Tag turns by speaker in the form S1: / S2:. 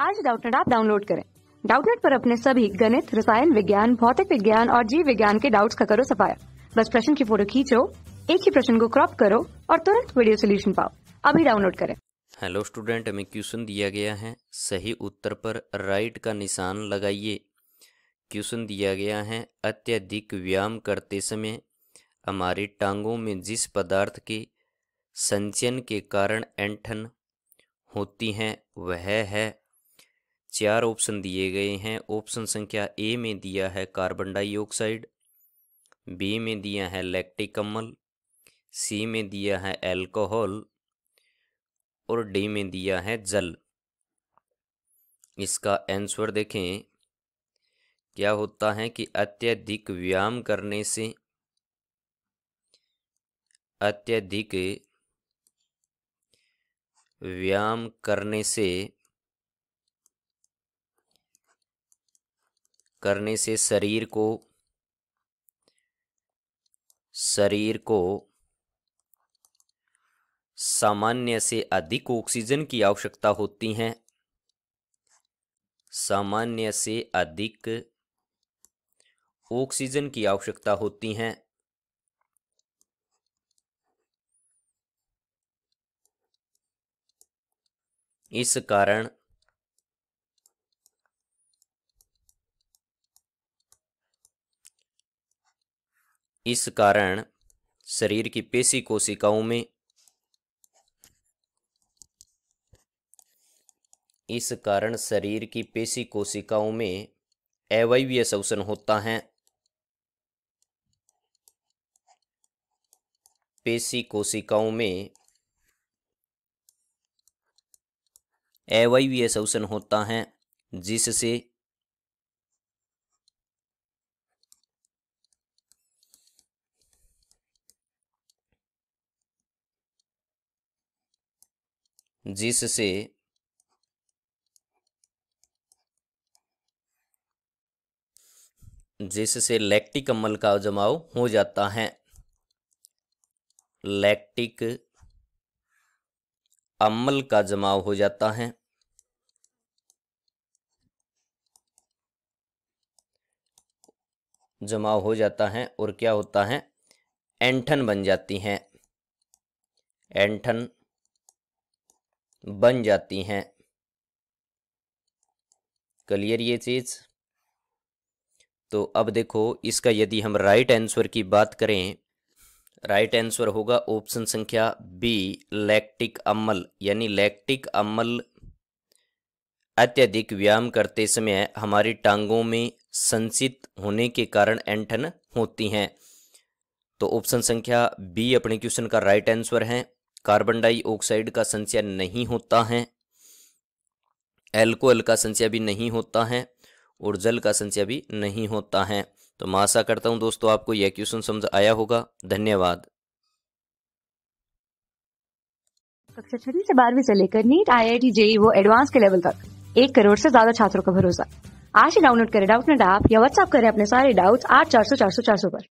S1: आज डाउटनेट आप डाउनलोड करें। डाउटनेट पर अपने सभी गणित, रसायन विज्ञान, भौतिक विज्ञान और जीव विज्ञान के डाउट्स का करो सफाया। बस प्रश्न की फ़ोटो खींचो, एक ही प्रश्न को क्रॉप करो और तुरंत वीडियो सोल्यूशन पाओ। अभी डाउनलोड करें।
S2: हेलो स्टूडेंट हमें क्वेश्चन दिया गया है। सही उत्तर पर राइट का निशान लगाइए। क्वेश्चन दिया गया है अत्यधिक व्यायाम करते समय। हमारी टांगों में जिस पदार्थ के संचयन के कारण एंठन होती हैं, वह है चार ऑप्शन दिए गए हैं। ऑप्शन संख्या ए में दिया है कार्बन डाइऑक्साइड बी में दिया है लैक्टिक अम्ल सी में दिया है एल्कोहल और डी में दिया है जल। इसका आंसर देखें। क्या होता है कि अत्यधिक व्यायाम करने से अत्यधिक व्यायाम करने से करने से शरीर को शरीर को सामान्य से अधिक ऑक्सीजन की आवश्यकता होती है। सामान्य से अधिक ऑक्सीजन की आवश्यकता होती है। इस कारण इस कारण शरीर की पेशी कोशिकाओं में इस कारण शरीर की पेशी कोशिकाओं में अवयवीय शोषण होता है। पेशी कोशिकाओं में अवयवीय शोषण होता है, जिससे जिससे जिससे लैक्टिक अम्ल का जमाव हो जाता है। लैक्टिक अम्ल का जमाव हो जाता है। जमाव हो जाता है और क्या होता है? एंठन बन जाती हैं। एंठन बन जाती हैं। क्लियर ये चीज़? तो अब देखो, इसका यदि हम राइट आंसर की बात करें राइट आंसर होगा ऑप्शन संख्या बी लैक्टिक अम्ल, यानी लैक्टिक अम्ल अत्यधिक व्यायाम करते समय हमारी टांगों में संचित होने के कारण एंठन होती हैं। तो ऑप्शन संख्या बी अपने क्वेश्चन का राइट आंसर है। कार्बन डाइऑक्साइड का संचय नहीं होता है, एल्कोहल का संचय भी नहीं होता है और जल का संचय भी नहीं होता है। तो मैं आशा करता हूँ दोस्तों आपको यह क्वेश्चन समझ आया होगा। धन्यवाद।
S1: कक्षा छठी से बारहवीं से लेकर NEET I I T JEE वो एडवांस के लेवल तक, एक करोड़ से ज़्यादा छात्रों का भरोसा। आज ही डाउनलोड करें डाउट नेट ऐप या व्हाट्सएप करें अपने सारे डाउट्स आठ चार सौ चार सौ चार सौ पर।